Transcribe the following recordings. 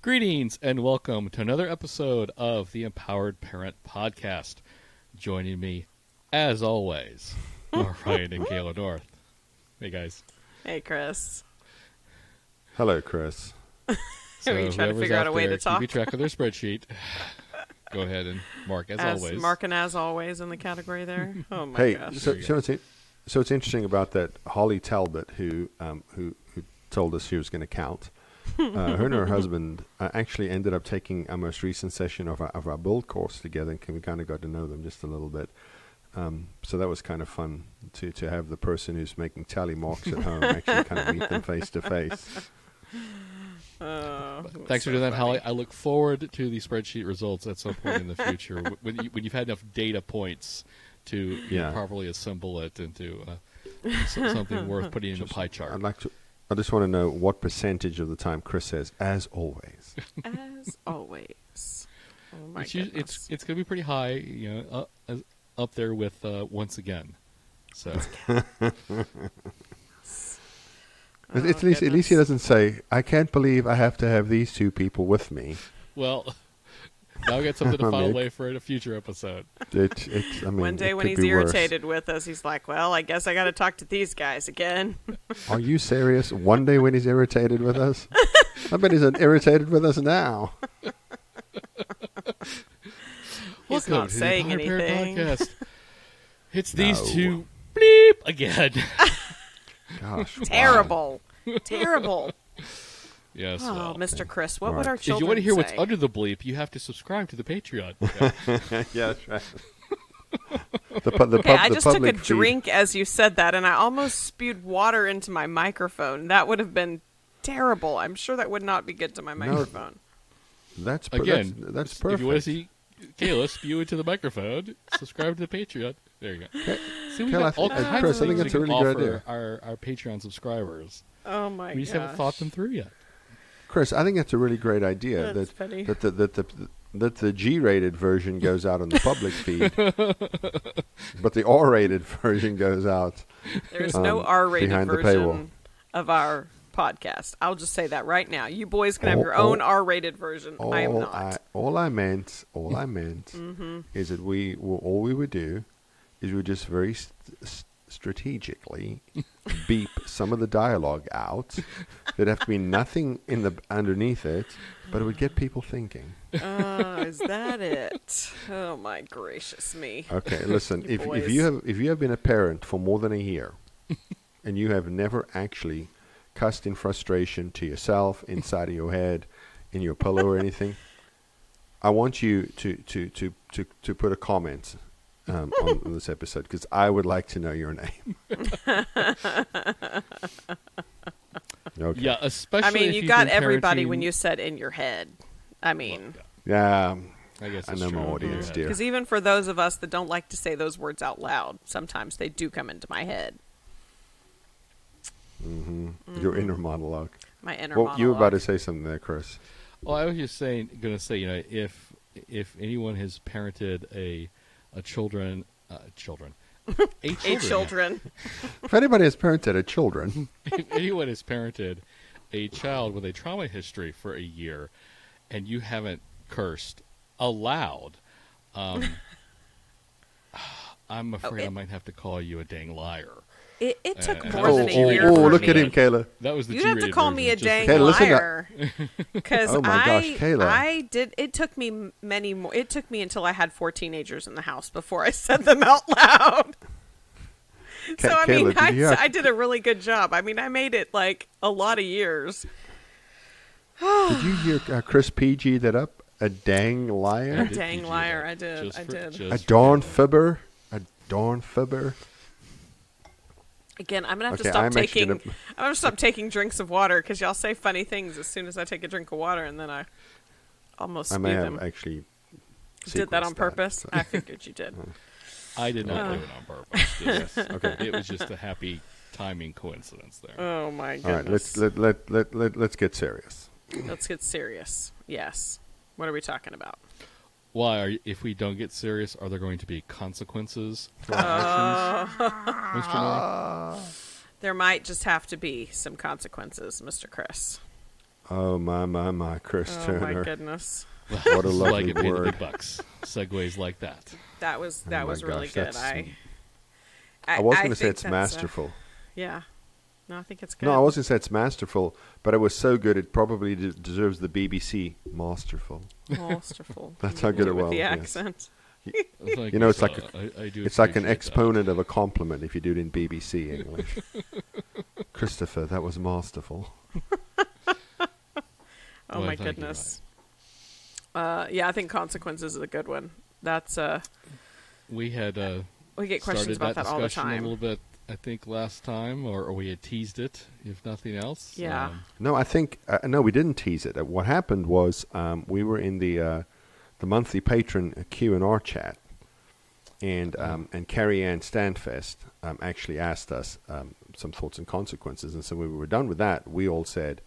Greetings and welcome to another episode of the Empowered Parent Podcast. Joining me, as always, are Ryan and Kayla North. Hey guys. Hey, Chris. Hello, Chris. So Are you trying to figure out a way there to talk? Keeping track of their spreadsheet. Go ahead and mark as, As always. Marking as always in the category there. Oh my hey, gosh. so, so, it's, so it's interesting about that Holly Talbot who um, who who told us she was going to count. Uh, her and her husband uh, actually ended up taking our most recent session of our, of our build course together, and we kind of got to know them just a little bit. Um, so that was kind of fun to to have the person who's making tally marks at home actually kind of meet them face to face. Oh, Thanks that's for so doing that, Holly. I look forward to the spreadsheet results at some point in the future when, you, when you've had enough data points to Yeah. properly assemble it into uh, something worth putting in a pie chart. I'd like to. I just want to know what percentage of the time Chris says, as always. As always. Oh my it's, us- goodness. it's it's going to be pretty high, you know, uh, as- up there with uh, once again. So At- Oh, at least, at least he doesn't say, "I can't believe I have to have these two people with me." well, now I got something to file Mick. away for in a future episode. It, it, I mean, One day when he's be worse. irritated with us, he's like, "Well, I guess I got to talk to these guys again." Are you serious? One day when he's irritated with us, I bet he's irritated with us now. He's Welcome not saying the Empowered Parent anything. Podcast. It's these No. two bleep again. Gosh. Terrible, terrible. Yes. Oh, well. Mr. Chris, what All would right. our If children you want to hear what's under the bleep, you have to subscribe to the Patreon. Yeah. yeah, that's right. the, pu- the, Okay, pub- I just took a feed- drink as you said that, and I almost spewed water into my microphone. That would have been terrible. I'm sure that would not be good to my microphone. That's per- Again, That's, that's if you want to see Kayla spew into the microphone, subscribe to the Patreon. There you go. See, we Kayla, all I think- kinds Chris, of I think things that's a really good idea. Our, our Patreon subscribers. Oh my we just gosh. haven't thought them through yet. Chris, I think that's a really great idea. That's that, funny. that the that the that the G-rated version goes out on the public feed, but the R-rated version goes out. There's no um, R-rated behind the version paywall. of our podcast. I'll just say that right now. You boys can have All- your own all- R-rated version. All I am not. I, all I meant, all I meant, Mm-hmm. is that we well, all we would do is we would just very st- strategically beep some of the dialogue out. There'd have to be nothing in the underneath it, but it would get people thinking. oh, is that it? Oh my gracious me. Okay, listen. You if if you have if you have been a parent for more than a year, and you have never actually cussed in frustration to yourself inside of your head, in your pillow or anything, I want you to to to to, to put a comment um, on, on this episode because I would like to know your name. okay. Yeah, especially. I mean, you you've got everybody when you said in your head. I mean, Yeah. um, I guess I it's know my true. audience, Yeah. dear. because even for those of us that don't like to say those words out loud, sometimes they do come into my head. Mm-hmm. Your inner monologue. My inner Well, monologue. you were about to say something there, Chris. Well, I was just saying, going to say, you know, if if anyone has parented a a children, uh, children, a children, Eight children. If anybody has parented a children, if anyone has parented a child with a trauma history for a year, and you haven't cursed aloud, um, I'm afraid I it- might have to call you a dang liar. It, it took Uh, more than a oh, year oh, look me. at him, Kayla. That was the You'd have to G-rated call me a dang for- Okay, listen up. liar. Because Oh my I, gosh, Kayla. I did. It took me many more. It took me until I had four teenagers in the house before I said them out loud. so Ka- I mean, did I, have- I did a really good job. I mean, I made it like a lot of years. Did you hear uh, Chris PG that up? A dang liar? did Dang PG liar, that. I did, Just I did. just A for darn fibber? A darn fibber? Again, I'm gonna have to stop I'm taking. gonna- I'm gonna stop taking drinks of water because y'all say funny things as soon as I take a drink of water, and then I almost I spew may have them. actually. Did that on sequenced purpose? so- I figured you did. I did not Oh. do uh. it on purpose. Just- Okay. It was just a happy timing coincidence there. Oh my goodness. All right, let's let let let let let's get serious. Let's get serious. Yes. What are we talking about? Why, are, if we don't get serious, are there going to be consequences for our actions, Mr. Miller? There might just have to be some consequences, Mr. Chris. Oh my my my, Chris Oh Turner. my goodness. What a This is why I lovely get paid the word. big bucks. Segues like that. That was Oh that my was really good. that's- I, I was going to say it's that's, uh, masterful. yeah. No, I think it's good. No, I wasn't to say it's masterful, but it was so good it probably de- deserves the BBC masterful. masterful. That's how good it was, the yes. accent. Thank You know, it's like a- I, I do It's like an appreciate that. exponent of a compliment if you do it in BBC English. Christopher, that was masterful. Oh Well, my thank you, goodness. Uh, yeah, I think consequences is a good one. That's uh, We had uh, we get questions about that, that all the time. a little bit, I think, last time, or, or we had teased it, if nothing else. Yeah. Um, No, I think uh, no, we didn't tease it. Uh, What happened was um, we were in the uh, the monthly patron Q and R chat, and um, and Carrie Ann Standfest um, actually asked us um, some thoughts and consequences, and so when we were done with that, we all said,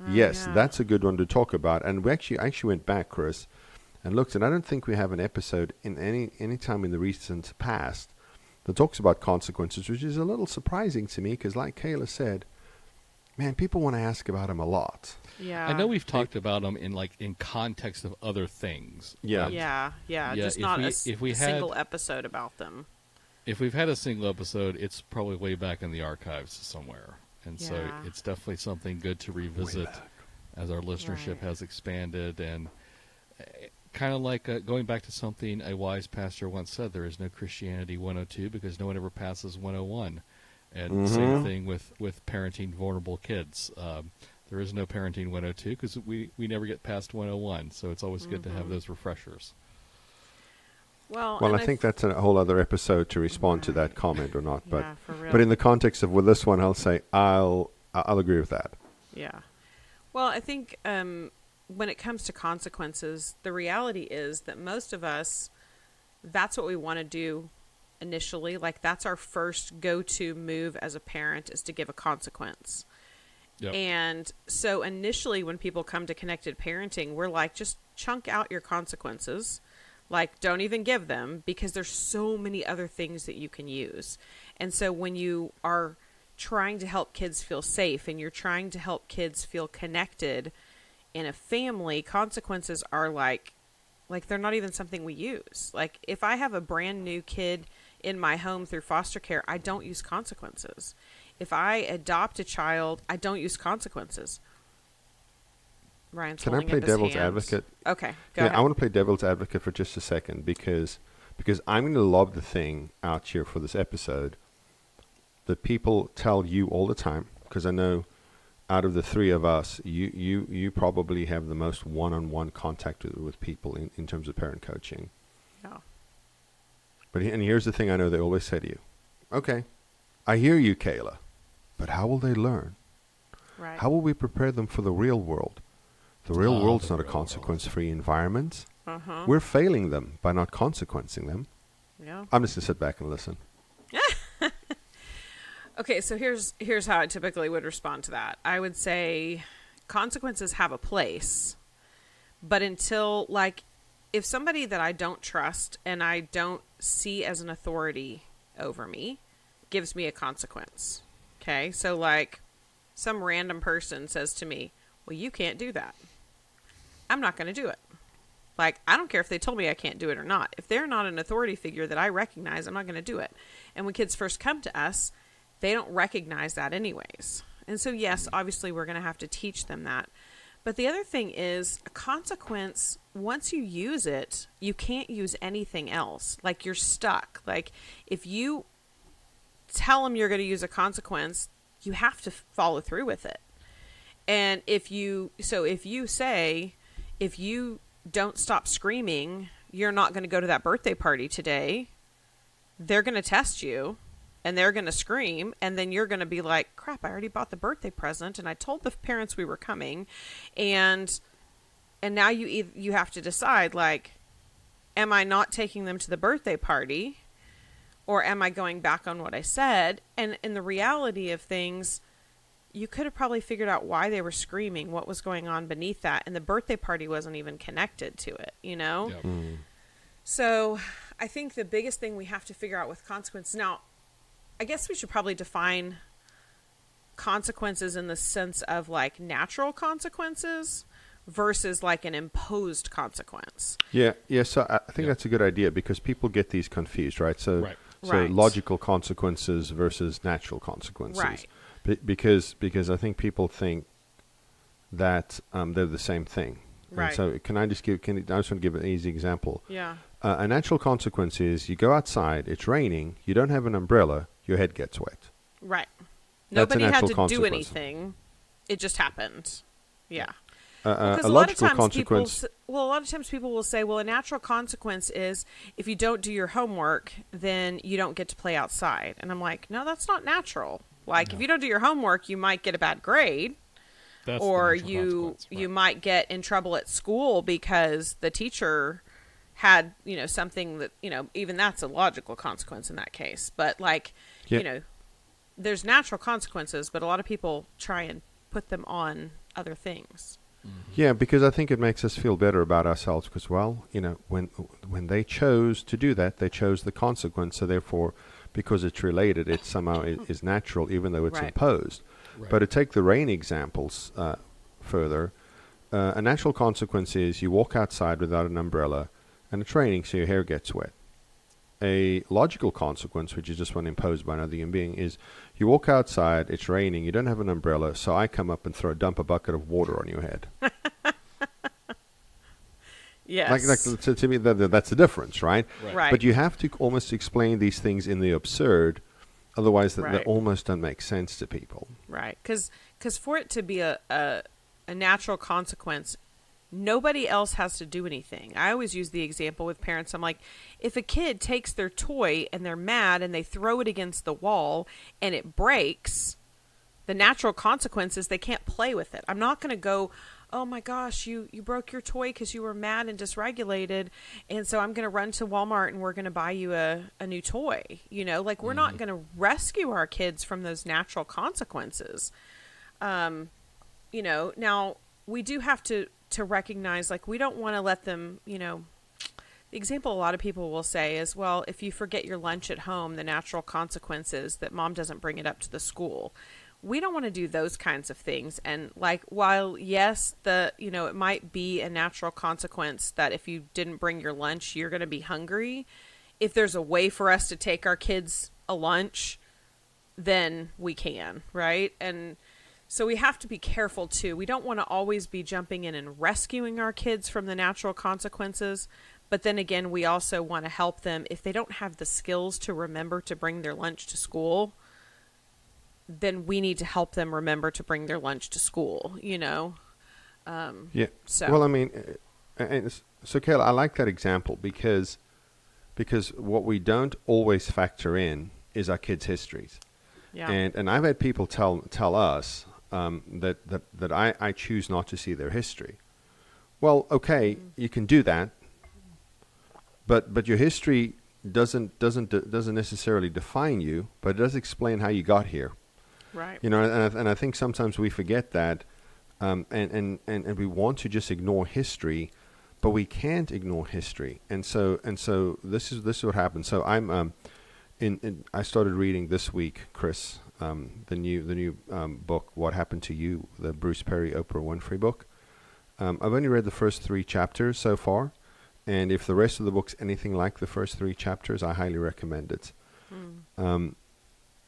Oh, "Yes, yeah. that's a good one to talk about." And we actually actually went back, Chris, and looked, and I don't think we have an episode in any any time in the recent past that talks about consequences, which is a little surprising to me because, like Kayla said, man, people want to ask about them a lot. Yeah. I know we've talked about them in like in context of other things. Yeah. Yeah, yeah, Yeah, just if not we- a, s- if we a had- single episode about them. If we've had a single episode, it's probably way back in the archives somewhere, and so it's definitely something good to revisit as our listenership Right. has expanded and. Eh, Kind of like uh, going back to something a wise pastor once said: "There is no Christianity 102 because no one ever passes 101." And same Mhm. thing with with parenting vulnerable kids. Um, there is no parenting 102 because we we never get past 101. So it's always good to have Mhm. those refreshers. Well, Well, and I think that's a whole other episode to respond to that comment or not. But yeah, for real. but in the context of with this one, I'll say I'll I'll agree with that. Yeah. Well, I think um, when it comes to consequences, the reality is that most of us, that's what we want to do initially. Like, that's our first go to move as a parent is to give a consequence. Yep. And so initially, when people come to connected parenting, we're like, just chunk out your consequences. Like, don't even give them because there's so many other things that you can use. And so when you are trying to help kids feel safe and you're trying to help kids feel connected in a family, consequences are like, like they're not even something we use. Like, if I have a brand new kid in my home through foster care, I don't use consequences. If I adopt a child, I don't use consequences. Ryan's Can I play devil's hands. advocate? Okay, go yeah, ahead. I want to play devil's advocate for just a second because because I'm going to lob the thing out here for this episode that people tell you all the time because I know out of the three of us, you you you probably have the most one-on-one contact with, with people in, in terms of parent coaching. Yeah. But and here's the thing I know they always say to you. Okay, I hear you, Kayla, but how will they learn? Right. How will we prepare them for the real world? The real Ah, world's the not a real world. consequence-free environment. uh-huh. We're failing them by not consequencing them. yeah. I'm just gonna sit back and listen. Okay, so here's here's how I typically would respond to that. I would say consequences have a place, but until like if somebody that I don't trust and I don't see as an authority over me gives me a consequence. Okay? So like some random person says to me, "Well, you can't do that." I'm not going to do it. Like, I don't care if they told me I can't do it or not. If they're not an authority figure that I recognize, I'm not going to do it. And when kids first come to us, they don't recognize that anyways. And so, yes, obviously, we're going to have to teach them that. But the other thing is, a consequence, once you use it, you can't use anything else. Like, you're stuck. Like, if you tell them you're going to use a consequence, you have to follow through with it. And if you, so if you say, if you don't stop screaming, you're not going to go to that birthday party today, they're going to test you and they're going to scream. And then you're going to be like, crap, I already bought the birthday present and I told the parents we were coming. And, and now you, you have to decide like, am I not taking them to the birthday party? Or am I going back on what I said? And in the reality of things, you could have probably figured out why they were screaming, what was going on beneath that, and the birthday party wasn't even connected to it, you know? Yep. Mm. So I think the biggest thing we have to figure out with consequence now, I guess we should probably define consequences in the sense of like natural consequences versus like an imposed consequence. Yeah, yeah. So I I think Yeah. that's a good idea because people get these confused, right? So, Right. so Right. logical consequences versus natural consequences, Right. Be- because because I think people think that um, they're the same thing. And Right. so can I just give? Can I just want to give an easy example? Yeah. Uh, a natural consequence is you go outside, it's raining, you don't have an umbrella, your head gets wet. Right. That's Nobody had to do anything. It just happened. Yeah. Uh, uh, Because a a lot of times people, consequence. s- well, a lot of times people will say, well, a natural consequence is if you don't do your homework, then you don't get to play outside. And I'm like, no, that's not natural. Like, if you don't do your homework, you might get a bad grade, That's or you consequence, you might get in trouble at school because the teacher had you know something that you know even that's a logical consequence in that case. But like, Yeah. you know, there's natural consequences, but a lot of people try and put them on other things. Yeah, because I think it makes us feel better about ourselves. Because, well, you know, when when they chose to do that, they chose the consequence. So therefore, because it's related, it somehow is, is natural, even though it's Right. imposed. Right. But to take the rain examples uh, further, uh, a natural consequence is you walk outside without an umbrella, and it's raining, so your hair gets wet. A logical consequence, which is just one imposed by another human being, is you walk outside, it's raining, you don't have an umbrella, so I come up and throw a dump a bucket of water on your head. Yes. Like, like to, to me, that, that- that's the difference, right? Right. Right. But you have to almost explain these things in the absurd, otherwise, that they Right. almost don't make sense to people. Right. Because for it to be a, a, a natural consequence, nobody else has to do anything. I always use the example with parents. I'm like, if a kid takes their toy and they're mad and they throw it against the wall and it breaks, the natural consequence is they can't play with it. I'm not going to go, oh my gosh, you, you broke your toy because you were mad and dysregulated. And so I'm going to run to Walmart and we're going to buy you a, a new toy. You know, like we're not going to rescue our kids from those natural consequences. Um, you know, now we do have to, to recognize like we don't want to let them, you know, the example a lot of people will say is, well, if you forget your lunch at home, the natural consequence is that mom doesn't bring it up to the school. We don't want to do those kinds of things. And like, while yes, the, you know, it might be a natural consequence that if you didn't bring your lunch, you're going to be hungry. If there's a way for us to take our kids a lunch, then we can, right? And so we have to be careful too. We don't want to always be jumping in and rescuing our kids from the natural consequences, but then again, we also want to help them if they don't have the skills to remember to bring their lunch to school. Then we need to help them remember to bring their lunch to school, you know? Um, Yeah. So- Well, I mean, and so Kayla, I like that example because because what we don't always factor in is our kids' histories. yeah. And and I've had people tell tell us um, that that that I, I choose not to see their history. Well, okay, you can do that, but but your history doesn't doesn't doesn't necessarily define you, but it does explain how you got here. right. You know, and I, and I think sometimes we forget that, um, and, and, and, and we want to just ignore history, but we can't ignore history. And so and so this is this is what happened. So I'm um, in, in I started reading this week, Chris, um, the new the new um, book, What Happened to You, the Bruce Perry Oprah Winfrey book. Um, I've only read the first three chapters so far, and if the rest of the book's anything like the first three chapters, I highly recommend it. Um,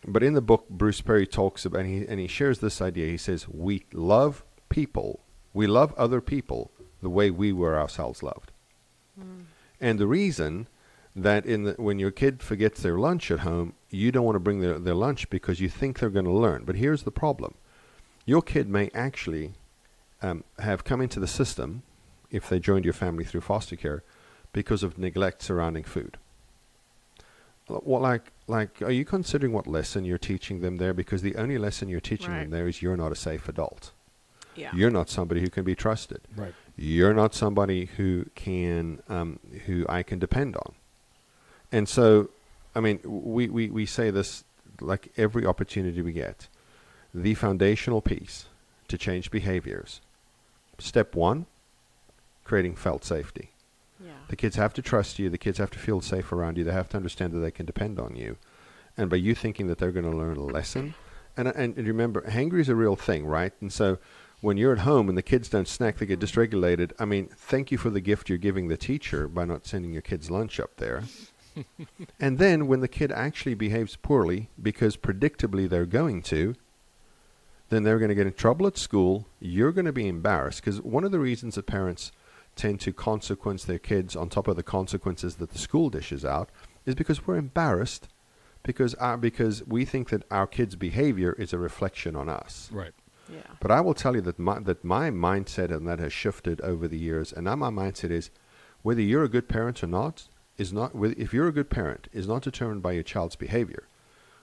but in the book, Bruce Perry talks about, and he, and he shares this idea. He says, We love people, we love other people the way we were ourselves loved. And the reason that in the, when your kid forgets their lunch at home, you don't want to bring their, their lunch because you think they're going to learn. But here's the problem your kid may actually um, have come into the system, if they joined your family through foster care, because of neglect surrounding food. Well, like, like, are you considering what lesson you're teaching them there? Because the only lesson you're teaching them there is you're not a safe adult. Yeah. You're not somebody who can be trusted. Right. You're not somebody who can, um, who I can depend on. And so, I mean, we, we, we say this like every opportunity we get. The foundational piece to change behaviors. Step one, creating felt safety. yeah. The kids have to trust you. The kids have to feel safe around you. They have to understand that they can depend on you. And by you thinking that they're going to learn a lesson And and, and remember, hangry is a real thing, right? And so when you're at home and the kids don't snack, they get mm-hmm. dysregulated. I mean, thank you for the gift you're giving the teacher by not sending your kids lunch up there. And then when the kid actually behaves poorly, because predictably they're going to, then they're going to get in trouble at school. You're going to be embarrassed because one of the reasons that parents tend to consequence their kids on top of the consequences that the school dishes out is because we're embarrassed because our, because we think that our kids' behavior is a reflection on us. Right. Yeah. But I will tell you that my, that my mindset and that has shifted over the years. And now my mindset is whether you're a good parent or not is not if you're a good parent is not determined by your child's behavior.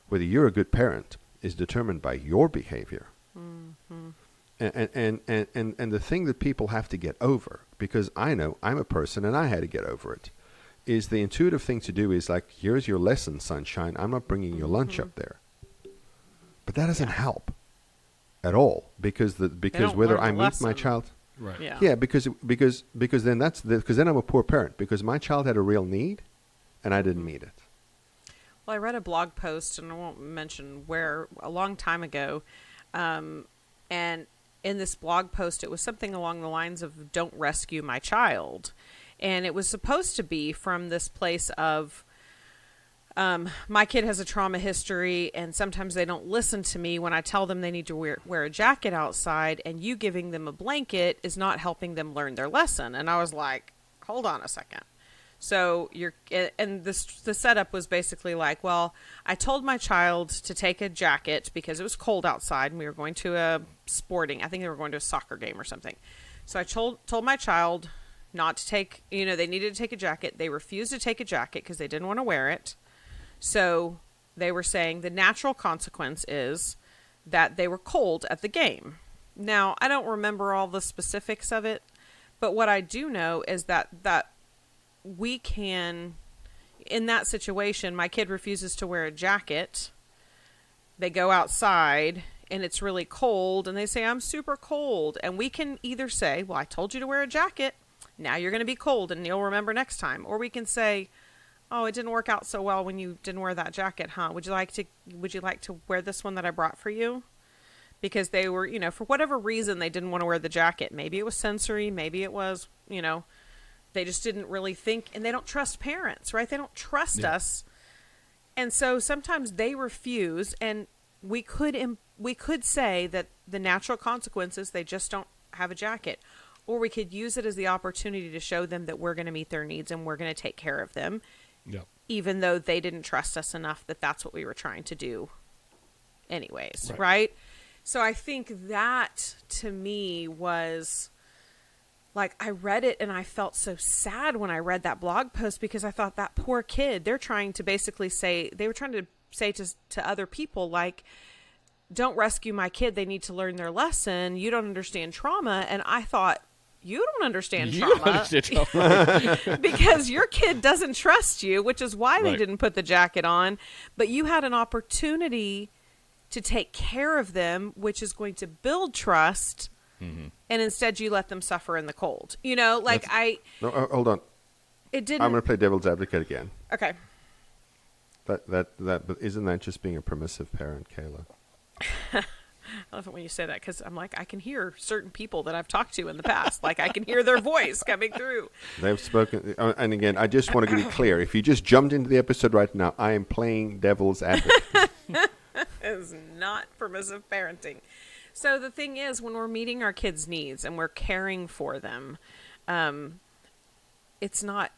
Whether you're a good parent is determined by your behavior. Mm-hmm. And, and, and, and, and the thing that people have to get over, because I know I'm a person and I had to get over it, is the intuitive thing to do is like, here's your lesson, sunshine. I'm not bringing your lunch Mm-hmm. up there. But that doesn't help at all because the because whether I meet my child Right. Yeah. yeah because because because then that's because then I'm a poor parent because my child had a real need and I Mm-hmm. didn't meet it. Well, I read a blog post, and I won't mention where, a long time ago. Um, and in this blog post, it was something along the lines of Don't rescue my child. And it was supposed to be from this place of um, my kid has a trauma history, and sometimes they don't listen to me when I tell them they need to wear, wear a jacket outside, and you giving them a blanket is not helping them learn their lesson. And I was like, hold on a second. So you're, and this the setup was basically like, well, I told my child to take a jacket because it was cold outside, and we were going to a sporting. I think they were going to a soccer game or something. So I told told my child not to take. You know, they needed to take a jacket. They refused to take a jacket because they didn't want to wear it. So they were saying the natural consequence is that they were cold at the game. Now, I don't remember all the specifics of it, but what I do know is that that we can in that situation, my kid refuses to wear a jacket. They go outside and it's really cold and they say I'm super cold and we can either say, "Well, I told you to wear a jacket. Now you're going to be cold and you'll remember next time." Or we can say, "Oh, it didn't work out so well when you didn't wear that jacket, huh? Would you like to would you like to wear this one that I brought for you?" Because they were, you know, for whatever reason they didn't want to wear the jacket. Maybe it was sensory, maybe it was, you know, they just didn't really think and they don't trust parents, right? They don't trust Yeah. us. And so sometimes they refuse and we could im- we could say that the natural consequences they just don't have a jacket or we could use it as the opportunity to show them that we're going to meet their needs and we're going to take care of them Yep. even though they didn't trust us enough that that's what we were trying to do anyways Right. right, so i think that to me was like i read it and i felt so sad when i read that blog post because i thought that poor kid they're trying to basically say they were trying to say to to other people like don't rescue my kid they need to learn their lesson you don't understand trauma and i thought you don't understand You trauma understand trauma. because your kid doesn't trust you, which is why they Right. didn't put the jacket on. But you had an opportunity to take care of them, which is going to build trust. Mm-hmm. And instead, you let them suffer in the cold. You know, like I, No, uh, hold on. it didn't. I'm going to play devil's advocate again. okay. That that that but isn't that just being a permissive parent, Kayla? I love it when you say that because I'm like, I can hear certain people that I've talked to in the past. like, I can hear their voice coming through. They've spoken, uh, and again, I just want to be clear. If you just jumped into the episode right now, I am playing devil's advocate. it's not permissive parenting. So the thing is, when we're meeting our kids' needs and we're caring for them, um, it's not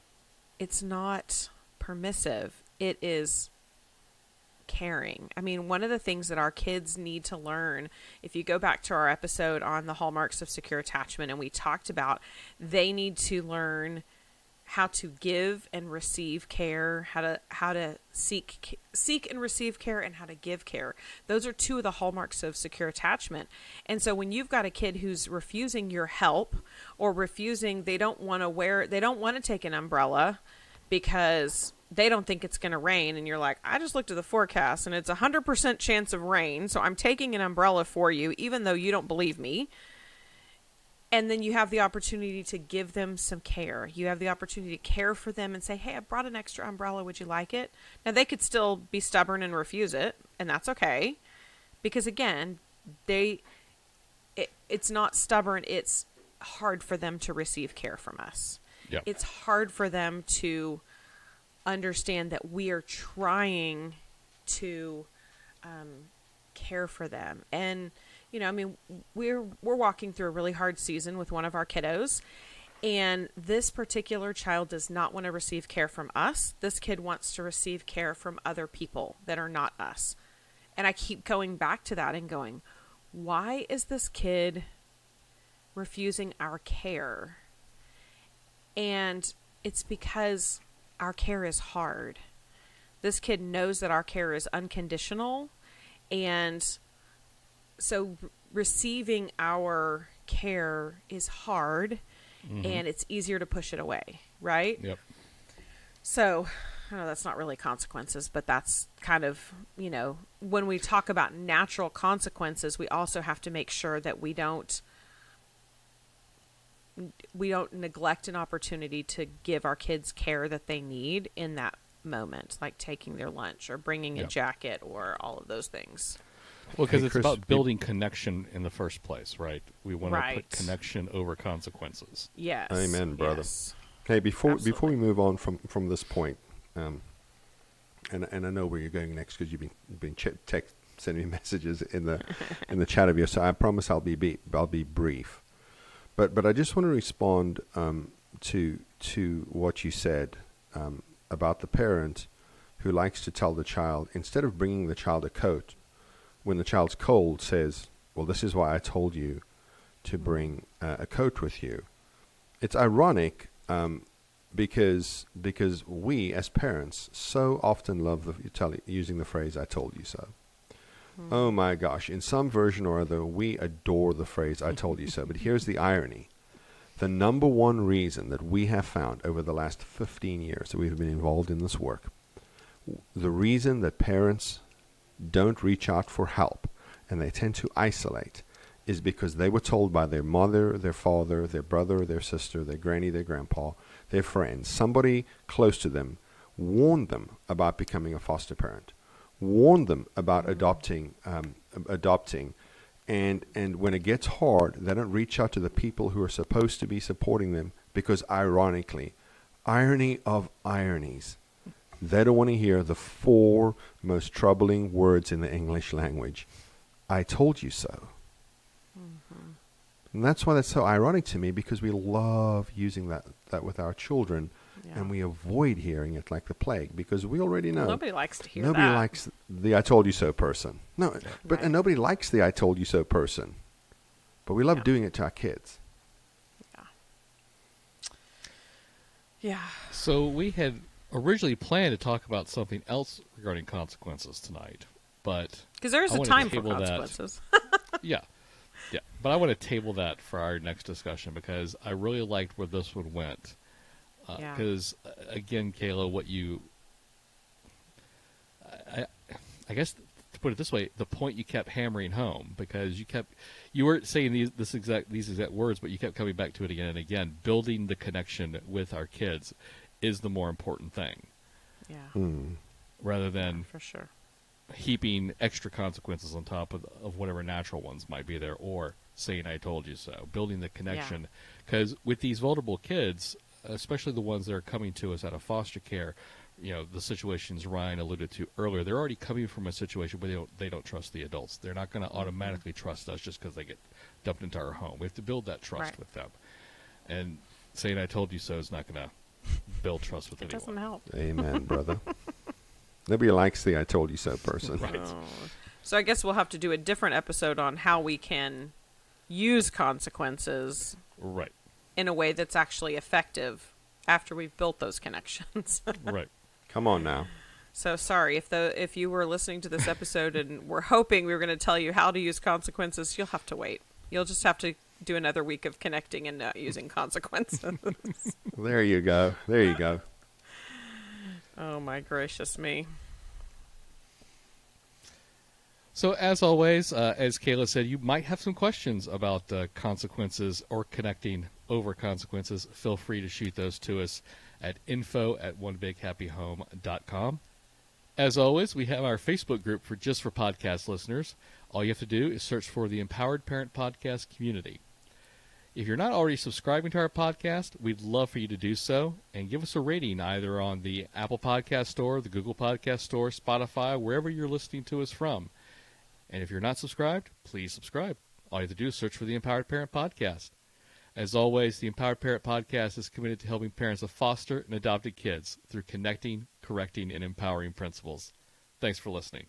it's not permissive. It is caring. I mean, one of the things that our kids need to learn, if you go back to our episode on the hallmarks of secure attachment, and we talked about they need to learn how to give and receive care, how to how to seek seek and receive care and how to give care. Those are two of the hallmarks of secure attachment. And so when you've got a kid who's refusing your help or refusing they don't want to wear they don't want to take an umbrella because they don't think it's going to rain and you're like, "I just looked at the forecast and it's a 100% chance of rain, so I'm taking an umbrella for you even though you don't believe me." and then you have the opportunity to give them some care. You have the opportunity to care for them and say, "Hey, I brought an extra umbrella. Would you like it?" Now they could still be stubborn and refuse it, and that's okay. because again, they it, it's not stubborn, it's hard for them to receive care from us. Yep. It's hard for them to understand that we are trying to um, care for them. And you know, I mean, we're we're walking through a really hard season with one of our kiddos, and this particular child does not want to receive care from us. This kid wants to receive care from other people that are not us. And I keep going back to that and going, why is this kid refusing our care? And it's because our care is hard. This kid knows that our care is unconditional. And so receiving our care is hard mm-hmm. and it's easier to push it away, right? Yep. So, I know that's not really consequences, but that's kind of, you know, when we talk about natural consequences, we also have to make sure that we don't we don't neglect an opportunity to give our kids care that they need in that moment, like taking their lunch or bringing a jacket or all of those things. Well, because Hey, it's Chris, about building connection in the first place, right? We want to put connection over consequences. Yes. Amen, brother. yes. Okay, before before we move on from from this point, um, and and I know where you're going next because you've been been ch- text sending me messages in the in the chat of yours. So I promise I'll be, be I'll be brief, but but I just want to respond um, to to what you said um, about the parent who likes to tell the child instead of bringing the child a coat when the child's cold says, "Well, this is why I told you to bring uh, a coat with you." It's ironic um, because because we as parents so often love the using the phrase "I told you so." Oh my gosh! In some version or other, we adore the phrase "I told you so." But here's the irony: the number one reason that we have found over the last 15 years that we've been involved in this work, the reason that parents don't reach out for help and they tend to isolate is because they were told by their mother, their father, their brother, their sister, their granny, their grandpa, their friends, somebody close to them warned them about becoming a foster parent, warned them about adopting, um, adopting, and and when it gets hard, they don't reach out to the people who are supposed to be supporting them because, ironically, irony of ironies, they don't want to hear the four most troubling words in the English language. I told you so. And that's why that's so ironic to me because we love using that, that with our children Yeah. and we avoid hearing it like the plague because we already know Nobody likes to hear nobody that. likes the I told you so person. No, but Right. and nobody likes the I told you so person. But we love Yeah. doing it to our kids. Yeah. Yeah. So we had originally planned to talk about something else regarding consequences tonight, but Because there is I a wanted to time for that. consequences. yeah, yeah. But I want to table that for our next discussion because I really liked where this one went. Yeah. Because uh, again, Kayla, what you, I, I guess to put it this way, the point you kept hammering home because you kept, you weren't saying these this exact these exact words, but you kept coming back to it again and again. Building the connection with our kids is the more important thing, yeah. Hmm. rather than For sure. heaping extra consequences on top of, of whatever natural ones might be there or saying i told you so building the connection because with these vulnerable kids especially the ones that are coming to us out of foster care you know the situations ryan alluded to earlier they're already coming from a situation where they don't they don't trust the adults they're not going to mm-hmm. automatically trust us just because they get dumped into our home we have to build that trust Right. with them and saying i told you so is not going to build trust with It anyone doesn't help. Amen, brother. Nobody likes the I told you so person. Right. Oh. So I guess we'll have to do a different episode on how we can use consequences right in a way that's actually effective after we've built those connections. right Come on now. so sorry if the if you were listening to this episode and we're hoping we were going to tell you how to use consequences, you'll have to wait. You'll just have to do another week of connecting and not using consequences. There you go. There you go. oh my gracious me. So, as always, uh, as Kayla said, you might have some questions about uh, consequences or connecting over consequences. Feel free to shoot those to us at info at onebighappyhome.com. As always, we have our Facebook group for just for podcast listeners. All you have to do is search for the Empowered Parent Podcast community. If you're not already subscribing to our podcast, we'd love for you to do so and give us a rating either on the Apple Podcast Store, the Google Podcast Store, Spotify, wherever you're listening to us from. And if you're not subscribed, please subscribe. All you have to do is search for the Empowered Parent Podcast. As always, the Empowered Parent Podcast is committed to helping parents of foster and adopted kids through connecting, correcting, and empowering principles. Thanks for listening.